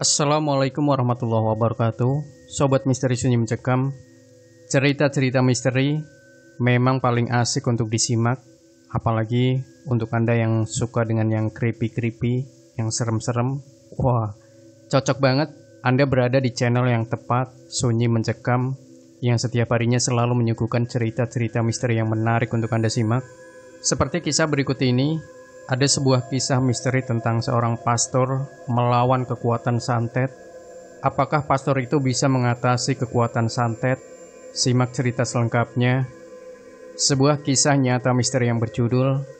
Assalamualaikum warahmatullahi wabarakatuh. Sobat Misteri Sunyi Mencekam Cerita-cerita misteri memang paling asik untuk disimak Apalagi untuk Anda yang suka dengan yang creepy-creepy Yang serem-serem. Wah, cocok banget. Anda berada di channel yang tepat Sunyi Mencekam Yang setiap harinya selalu menyuguhkan cerita-cerita misteri yang menarik untuk Anda simak. Seperti kisah berikut ini ada sebuah kisah misteri tentang seorang pastor melawan kekuatan santet. Apakah pastor itu bisa mengatasi kekuatan santet? Simak cerita selengkapnya. Sebuah kisah nyata misteri yang berjudul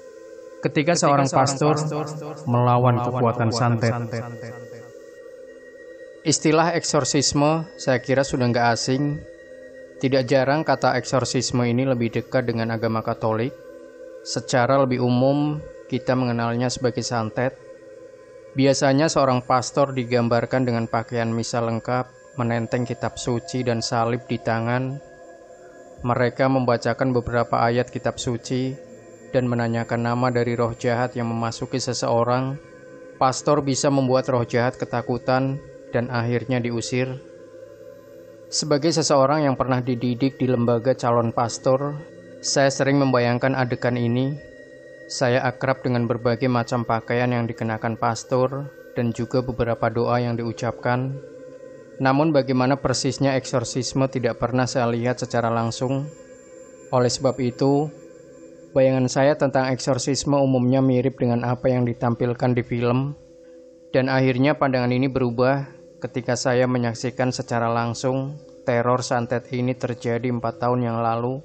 Ketika, seorang, pastor, melawan, kekuatan, santet. Istilah eksorsisme saya kira sudah nggak asing. Tidak jarang kata eksorsisme ini lebih dekat dengan agama Katolik. Secara lebih umum, kita mengenalnya sebagai santet. Biasanya seorang pastor digambarkan dengan pakaian misa lengkap, menenteng kitab suci dan salib di tangan. Mereka membacakan beberapa ayat kitab suci dan menanyakan nama dari roh jahat yang memasuki seseorang. Pastor bisa membuat roh jahat ketakutan dan akhirnya diusir. Sebagai seseorang yang pernah dididik di lembaga calon pastor, saya sering membayangkan adegan ini saya akrab dengan berbagai macam pakaian yang dikenakan pastor dan juga beberapa doa yang diucapkan. Namun bagaimana persisnya eksorsisme tidak pernah saya lihat secara langsung. Oleh sebab itu, bayangan saya tentang eksorsisme umumnya mirip dengan apa yang ditampilkan di film. Dan akhirnya pandangan ini berubah ketika saya menyaksikan secara langsung teror santet ini terjadi empat tahun yang lalu.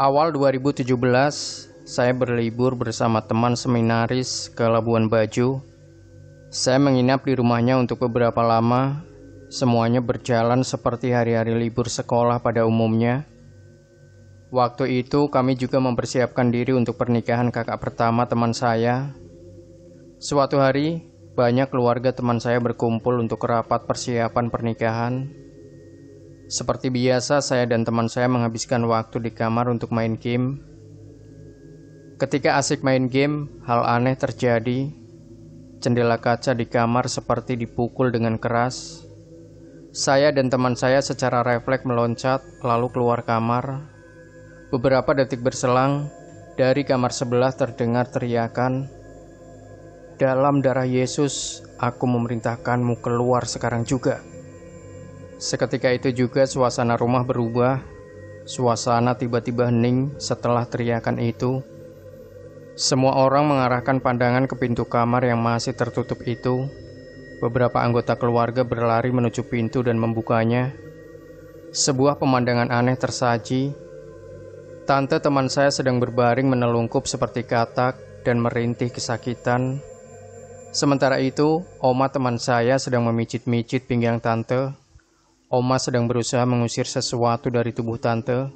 Awal 2017, saya berlibur bersama teman seminaris ke Labuan Bajo. Saya menginap di rumahnya untuk beberapa lama. Semuanya berjalan seperti hari-hari libur sekolah pada umumnya. Waktu itu kami juga mempersiapkan diri untuk pernikahan kakak pertama teman saya. Suatu hari, banyak keluarga teman saya berkumpul untuk rapat persiapan pernikahan. Seperti biasa, saya dan teman saya menghabiskan waktu di kamar untuk main game Ketika asik main game, hal aneh terjadi. Jendela kaca di kamar seperti dipukul dengan keras. Saya dan teman saya secara refleks meloncat, lalu keluar kamar. Beberapa detik berselang, dari kamar sebelah terdengar teriakan, "Dalam darah Yesus, aku memerintahkanmu keluar sekarang juga." Seketika itu juga suasana rumah berubah. Suasana tiba-tiba hening setelah teriakan itu. Semua orang mengarahkan pandangan ke pintu kamar yang masih tertutup itu. Beberapa anggota keluarga berlari menuju pintu dan membukanya. Sebuah pemandangan aneh tersaji. Tante teman saya sedang berbaring menelungkup seperti katak dan merintih kesakitan. Sementara itu, Oma teman saya sedang memijit-mijit pinggang tante. Oma sedang berusaha mengusir sesuatu dari tubuh tante.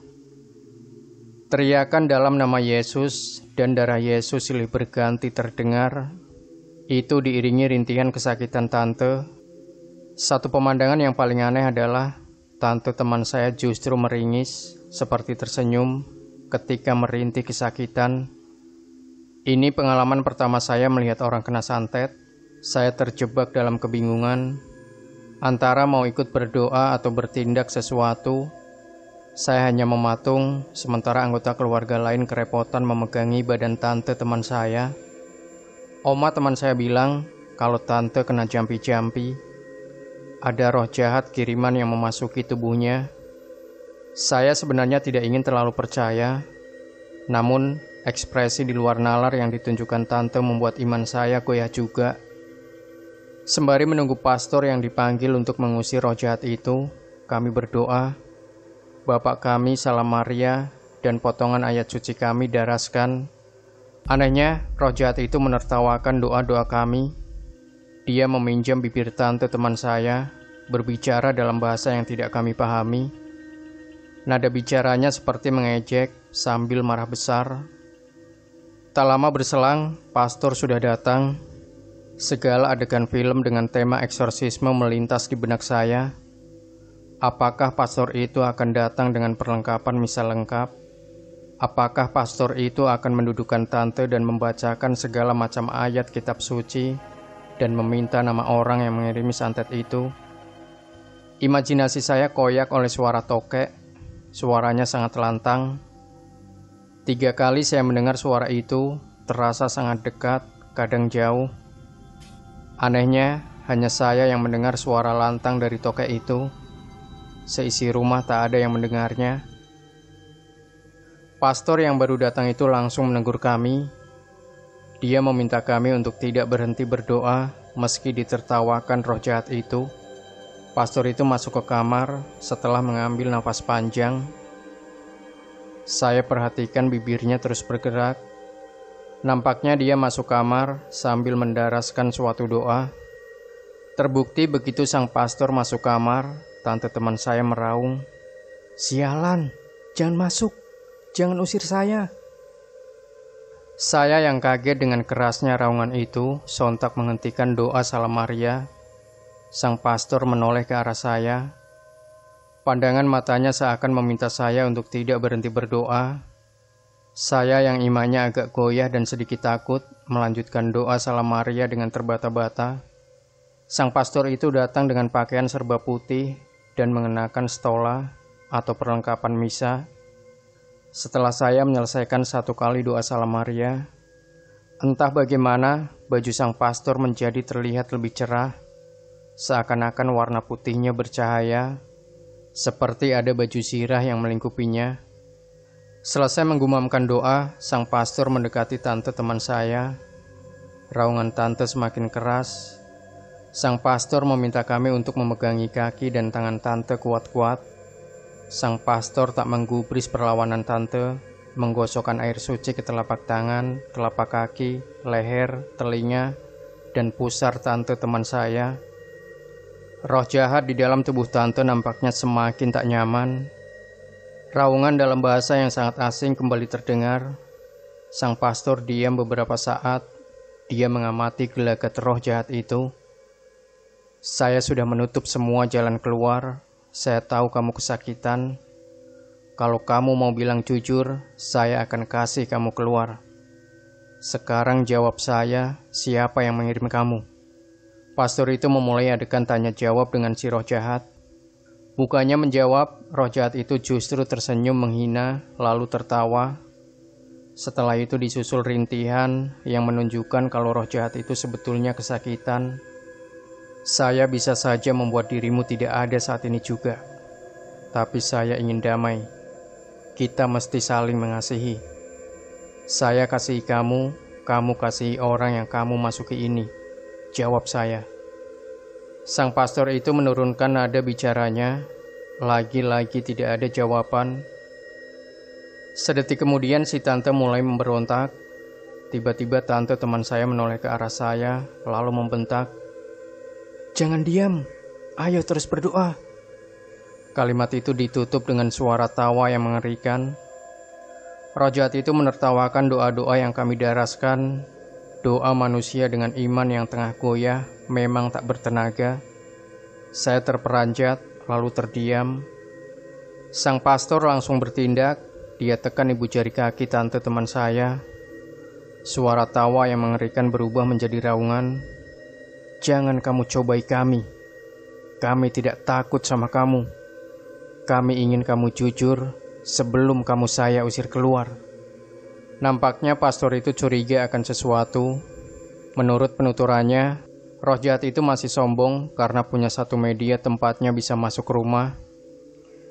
Teriakan dalam nama Yesus dan darah Yesus silih berganti terdengar. Itu diiringi rintihan kesakitan tante. Satu pemandangan yang paling aneh adalah tante teman saya justru meringis seperti tersenyum ketika merintih kesakitan. Ini pengalaman pertama saya melihat orang kena santet. Saya terjebak dalam kebingungan antara mau ikut berdoa atau bertindak sesuatu saya hanya mematung, sementara anggota keluarga lain kerepotan memegangi badan tante teman saya. Oma teman saya bilang, kalau tante kena jampi-jampi, ada roh jahat kiriman yang memasuki tubuhnya. Saya sebenarnya tidak ingin terlalu percaya, namun ekspresi di luar nalar yang ditunjukkan tante membuat iman saya goyah juga. Sembari menunggu pastor yang dipanggil untuk mengusir roh jahat itu, kami berdoa Bapak kami Salam Maria dan potongan ayat suci kami daraskan. Anehnya, roh jahat itu menertawakan doa-doa kami. Dia meminjam bibir tante teman saya, berbicara dalam bahasa yang tidak kami pahami. Nada bicaranya seperti mengejek sambil marah besar. Tak lama berselang, pastor sudah datang. Segala adegan film dengan tema eksorsisme melintas di benak saya Apakah pastor itu akan datang dengan perlengkapan misa lengkap? Apakah pastor itu akan mendudukan tante dan membacakan segala macam ayat kitab suci? dan meminta nama orang yang mengirimi santet itu. Imajinasi saya koyak oleh suara tokek. Suaranya sangat lantang. Tiga kali saya mendengar suara itu, terasa sangat dekat, kadang jauh. Anehnya, hanya saya yang mendengar suara lantang dari tokek itu. Seisi rumah tak ada yang mendengarnya. Pastor yang baru datang itu langsung menegur kami. Dia meminta kami untuk tidak berhenti berdoa meski ditertawakan roh jahat itu. Pastor itu masuk ke kamar setelah mengambil nafas panjang. Saya perhatikan bibirnya terus bergerak. Nampaknya dia masuk kamar sambil mendaraskan suatu doa. Terbukti begitu sang pastor masuk kamar, tante teman saya meraung, "Sialan, jangan masuk, jangan usir saya." Saya yang kaget dengan kerasnya raungan itu, sontak menghentikan doa salam Maria Sang pastor menoleh ke arah saya. Pandangan matanya seakan meminta saya untuk tidak berhenti berdoa. Saya yang imannya agak goyah dan sedikit takut melanjutkan doa salam Maria dengan terbata-bata. Sang pastor itu datang dengan pakaian serba putih dan mengenakan stola atau perlengkapan misa. Setelah saya menyelesaikan satu kali doa salam Maria, entah bagaimana baju sang pastor menjadi terlihat lebih cerah Seakan-akan warna putihnya bercahaya, seperti ada baju sirah yang melingkupinya. Selesai menggumamkan doa, sang pastor mendekati tante teman saya. Raungan tante semakin keras. Sang pastor meminta kami untuk memegangi kaki dan tangan tante kuat-kuat. Sang pastor tak menggubris perlawanan tante, menggosokkan air suci ke telapak tangan, telapak kaki, leher, telinga, dan pusar tante teman saya Roh jahat di dalam tubuh tante nampaknya semakin tak nyaman. Raungan dalam bahasa yang sangat asing kembali terdengar. Sang pastor diam beberapa saat. Dia mengamati gelagat roh jahat itu. Saya sudah menutup semua jalan keluar. Saya tahu kamu kesakitan. Kalau kamu mau bilang jujur, saya akan kasih kamu keluar. Sekarang jawab saya, siapa yang mengirim kamu? Pastor itu memulai adegan tanya jawab dengan si roh jahat. Bukannya menjawab, roh jahat itu justru tersenyum menghina, lalu tertawa. Setelah itu disusul rintihan yang menunjukkan kalau roh jahat itu sebetulnya kesakitan. Saya bisa saja membuat dirimu tidak ada saat ini juga. Tapi saya ingin damai. Kita mesti saling mengasihi. Saya kasihi kamu, kamu kasihi orang yang kamu masuki ini. Jawab saya. Sang pastor itu menurunkan nada bicaranya. Lagi-lagi tidak ada jawaban. Sedetik kemudian si tante mulai memberontak. Tiba-tiba tante teman saya menoleh ke arah saya, lalu membentak. Jangan diam, ayo terus berdoa. Kalimat itu ditutup dengan suara tawa yang mengerikan. Rojat itu menertawakan doa-doa yang kami daraskan Doa manusia dengan iman yang tengah goyah memang tak bertenaga. Saya terperanjat, lalu terdiam. Sang pastor langsung bertindak. Dia tekan ibu jari kaki tante teman saya. Suara tawa yang mengerikan berubah menjadi raungan. Jangan kamu cobai kami. Kami tidak takut sama kamu. Kami ingin kamu jujur sebelum kamu saya usir keluar. Nampaknya pastor itu curiga akan sesuatu. Menurut penuturannya, roh jahat itu masih sombong karena punya satu media tempatnya bisa masuk rumah.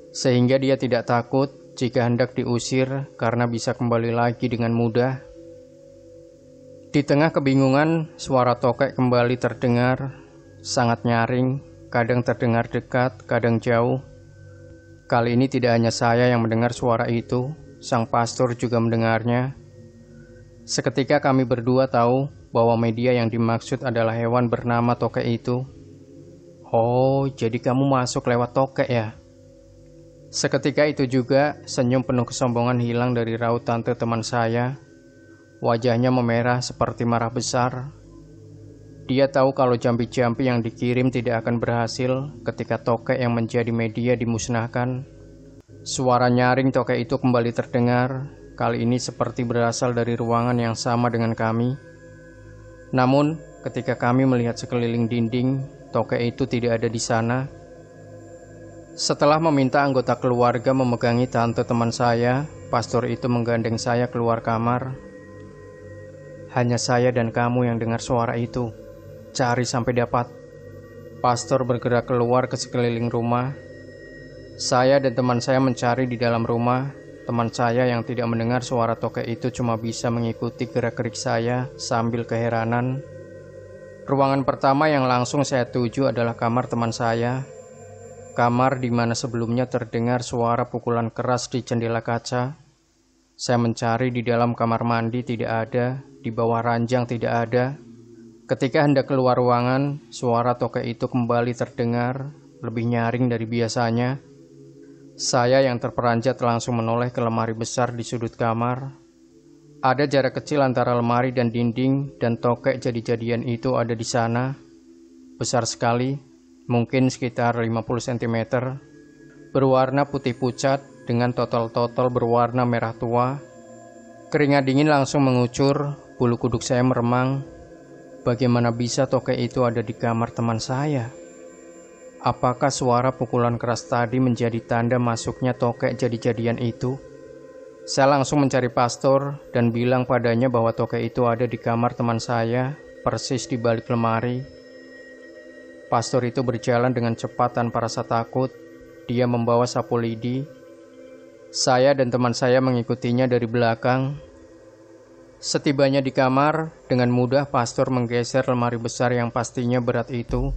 Sehingga dia tidak takut jika hendak diusir karena bisa kembali lagi dengan mudah. Di tengah kebingungan, suara tokek kembali terdengar, sangat nyaring, kadang terdengar dekat, kadang jauh. Kali ini tidak hanya saya yang mendengar suara itu, sang pastor juga mendengarnya. Seketika kami berdua tahu bahwa media yang dimaksud adalah hewan bernama tokek itu. Oh, jadi kamu masuk lewat tokek ya? Seketika itu juga, senyum penuh kesombongan hilang dari raut tante teman saya. Wajahnya memerah seperti marah besar. Dia tahu kalau jampi-jampi yang dikirim tidak akan berhasil ketika tokek yang menjadi media dimusnahkan. Suara nyaring tokek itu kembali terdengar, kali ini seperti berasal dari ruangan yang sama dengan kami. Namun, ketika kami melihat sekeliling dinding, tokek itu tidak ada di sana. Setelah meminta anggota keluarga memegangi tante teman saya, pastor itu menggandeng saya keluar kamar. Hanya saya dan kamu yang dengar suara itu. Cari sampai dapat. Pastor bergerak keluar ke sekeliling rumah. Saya dan teman saya mencari di dalam rumah. Teman saya yang tidak mendengar suara tokek itu cuma bisa mengikuti gerak-gerik saya sambil keheranan. Ruangan pertama yang langsung saya tuju adalah kamar teman saya Kamar di mana sebelumnya terdengar suara pukulan keras di jendela kaca. Saya mencari di dalam kamar mandi tidak ada, di bawah ranjang tidak ada. Ketika hendak keluar ruangan, suara tokek itu kembali terdengar, lebih nyaring dari biasanya. Saya yang terperanjat langsung menoleh ke lemari besar di sudut kamar. Ada jarak kecil antara lemari dan dinding, dan tokek jadi-jadian itu ada di sana. Besar sekali, mungkin sekitar 50 cm, berwarna putih pucat dengan total-total berwarna merah tua. Keringat dingin langsung mengucur, bulu kuduk saya meremang. Bagaimana bisa tokek itu ada di kamar teman saya? Apakah suara pukulan keras tadi menjadi tanda masuknya tokek jadi-jadian itu? Saya langsung mencari pastor dan bilang padanya bahwa tokek itu ada di kamar teman saya, persis di balik lemari Pastor itu berjalan dengan cepat tanpa rasa takut. Dia membawa sapu lidi. Saya dan teman saya mengikutinya dari belakang. Setibanya di kamar, dengan mudah pastor menggeser lemari besar yang pastinya berat itu.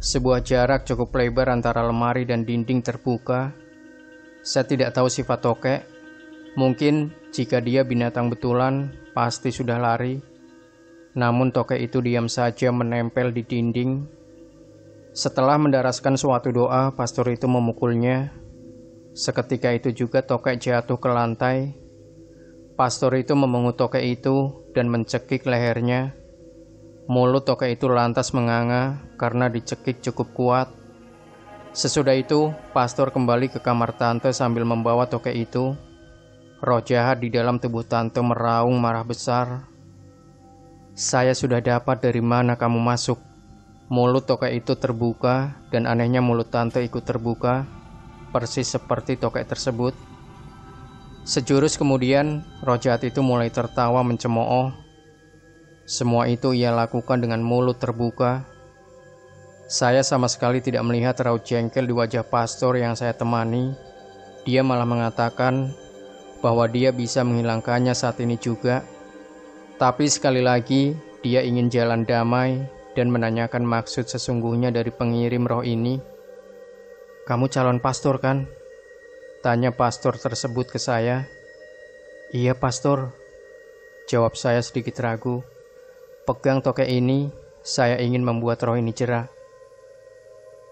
Sebuah jarak cukup lebar antara lemari dan dinding terbuka. Saya tidak tahu sifat tokek. Mungkin jika dia binatang betulan, pasti sudah lari. Namun tokek itu diam saja menempel di dinding. Setelah mendaraskan suatu doa, pastor itu memukulnya. Seketika itu juga tokek jatuh ke lantai. Pastor itu memungut tokek itu dan mencekik lehernya. Mulut tokek itu lantas menganga karena dicekik cukup kuat. Sesudah itu, pastor kembali ke kamar tante sambil membawa tokek itu. Roh jahat di dalam tubuh tante meraung marah besar. Saya sudah dapat dari mana kamu masuk. Mulut tokek itu terbuka dan anehnya mulut tante ikut terbuka, persis seperti tokek tersebut. Sejurus kemudian, roh jahat itu mulai tertawa mencemooh. Semua itu ia lakukan dengan mulut terbuka. Saya sama sekali tidak melihat raut jengkel di wajah pastor yang saya temani. Dia malah mengatakan bahwa dia bisa menghilangkannya saat ini juga. Tapi sekali lagi, dia ingin jalan damai dan menanyakan maksud sesungguhnya dari pengirim roh ini. "Kamu calon pastor, kan?" Tanya pastor tersebut ke saya. "Iya, pastor," jawab saya sedikit ragu. "Pegang tokek ini, saya ingin membuat roh ini jerah."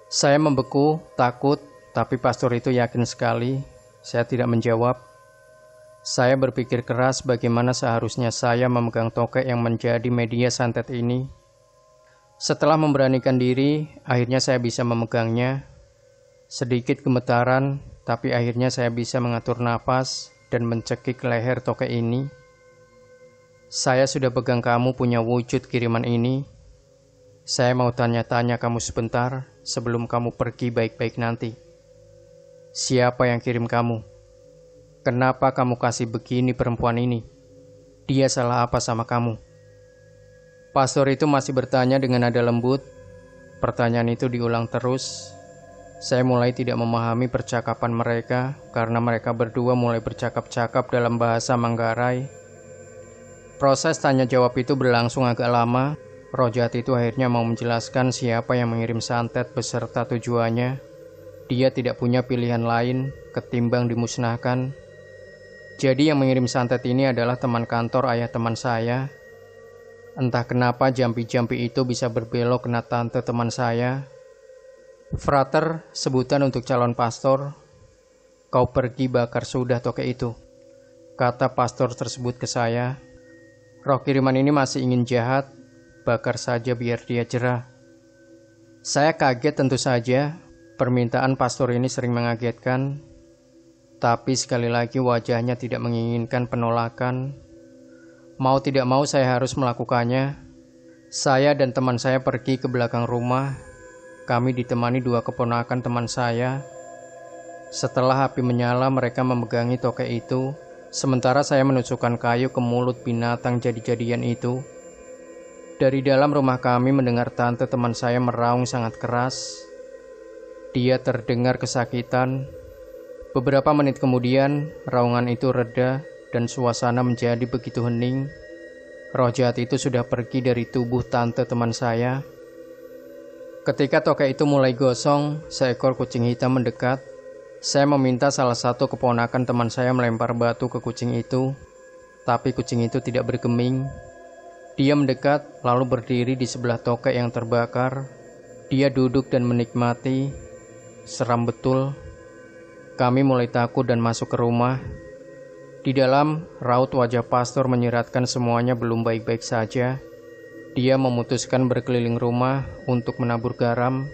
Saya membeku, takut, tapi pastor itu yakin sekali. Saya tidak menjawab. Saya berpikir keras bagaimana seharusnya saya memegang tokek yang menjadi media santet ini. Setelah memberanikan diri, akhirnya saya bisa memegangnya. Sedikit gemetaran, tapi akhirnya saya bisa mengatur nafas dan mencekik leher tokek ini. Saya sudah pegang kamu punya wujud kiriman ini. Saya mau tanya-tanya kamu sebentar sebelum kamu pergi baik-baik nanti. Siapa yang kirim kamu? Kenapa kamu kasih begini perempuan ini? Dia salah apa sama kamu? Pastor itu masih bertanya dengan nada lembut. Pertanyaan itu diulang terus. Saya mulai tidak memahami percakapan mereka karena mereka berdua mulai bercakap-cakap dalam bahasa Manggarai. Proses tanya jawab itu berlangsung agak lama. Rojat itu akhirnya mau menjelaskan siapa yang mengirim santet beserta tujuannya. Dia tidak punya pilihan lain ketimbang dimusnahkan jadi yang mengirim santet ini adalah teman kantor ayah teman saya. Entah kenapa jampi-jampi itu bisa berbelok kena tante teman saya. Frater, sebutan untuk calon pastor. Kau pergi bakar sudah toke itu. Kata pastor tersebut ke saya. Roh kiriman ini masih ingin jahat, bakar saja biar dia cerah. Saya kaget tentu saja, permintaan pastor ini sering mengagetkan, tapi sekali lagi wajahnya tidak menginginkan penolakan. Mau tidak mau saya harus melakukannya. Saya dan teman saya pergi ke belakang rumah. Kami ditemani dua keponakan teman saya. Setelah api menyala, mereka memegangi tokek itu, sementara saya menusukkan kayu ke mulut binatang jadi-jadian itu. Dari dalam rumah kami mendengar tante teman saya meraung sangat keras. Dia terdengar kesakitan. Beberapa menit kemudian, raungan itu reda dan suasana menjadi begitu hening. Roh jahat itu sudah pergi dari tubuh tante teman saya. Ketika tokek itu mulai gosong, seekor kucing hitam mendekat. Saya meminta salah satu keponakan teman saya melempar batu ke kucing itu, tapi kucing itu tidak bergeming. Dia mendekat, lalu berdiri di sebelah tokek yang terbakar. Dia duduk dan menikmati. Seram betul. Kami mulai takut dan masuk ke rumah. Di dalam, raut wajah pastor menyiratkan semuanya belum baik-baik saja. Dia memutuskan berkeliling rumah untuk menabur garam.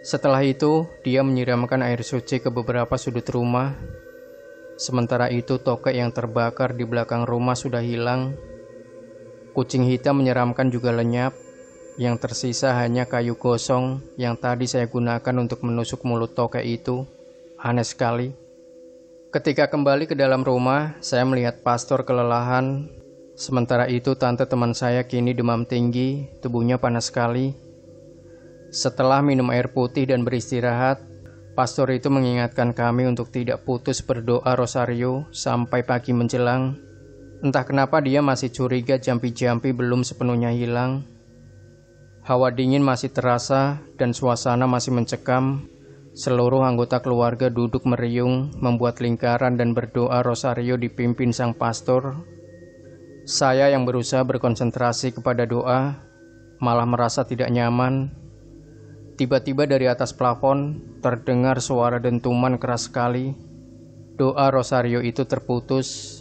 Setelah itu, dia menyiramkan air suci ke beberapa sudut rumah. Sementara itu, tokek yang terbakar di belakang rumah sudah hilang. Kucing hitam menyeramkan juga lenyap. Yang tersisa hanya kayu gosong yang tadi saya gunakan untuk menusuk mulut tokek itu. Aneh sekali. Ketika kembali ke dalam rumah, saya melihat pastor kelelahan. Sementara itu, tante teman saya kini demam tinggi, tubuhnya panas sekali. Setelah minum air putih dan beristirahat, pastor itu mengingatkan kami untuk tidak putus berdoa rosario sampai pagi menjelang. Entah kenapa dia masih curiga jampi-jampi belum sepenuhnya hilang. Hawa dingin masih terasa dan suasana masih mencekam Seluruh anggota keluarga duduk meriung, membuat lingkaran dan berdoa rosario dipimpin sang pastor. Saya yang berusaha berkonsentrasi kepada doa, malah merasa tidak nyaman. Tiba-tiba dari atas plafon terdengar suara dentuman keras sekali. Doa rosario itu terputus.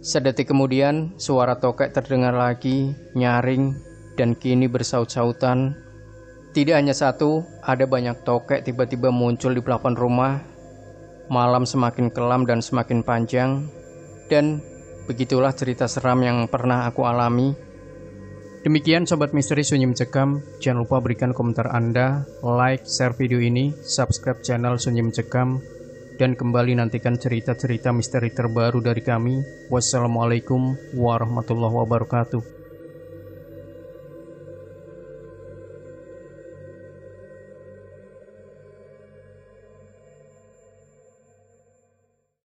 Sedetik kemudian, suara tokek terdengar lagi, nyaring, dan kini bersaut-sautan tidak hanya satu, ada banyak tokek tiba-tiba muncul di plafon rumah. Malam semakin kelam dan semakin panjang, dan begitulah cerita seram yang pernah aku alami. Demikian Sobat Misteri Sunyi Mencekam, jangan lupa berikan komentar Anda, like, share video ini, subscribe channel Sunyi Mencekam, dan kembali nantikan cerita-cerita misteri terbaru dari kami. Wassalamualaikum warahmatullahi wabarakatuh.